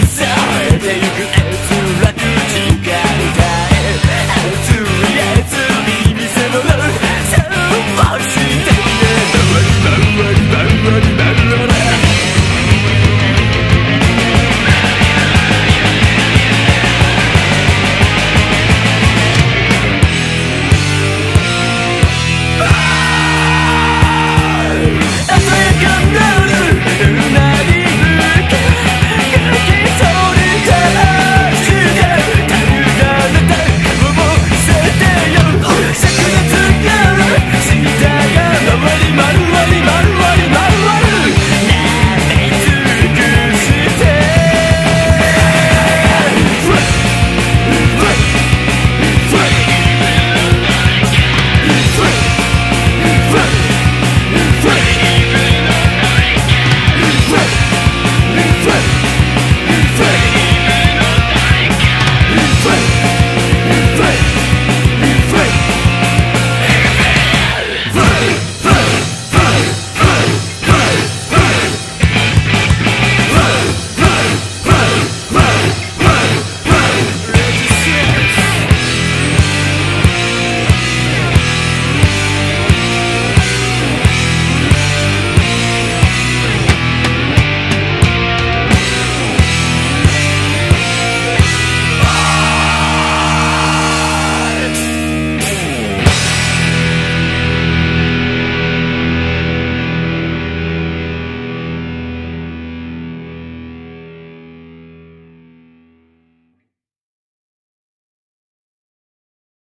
desire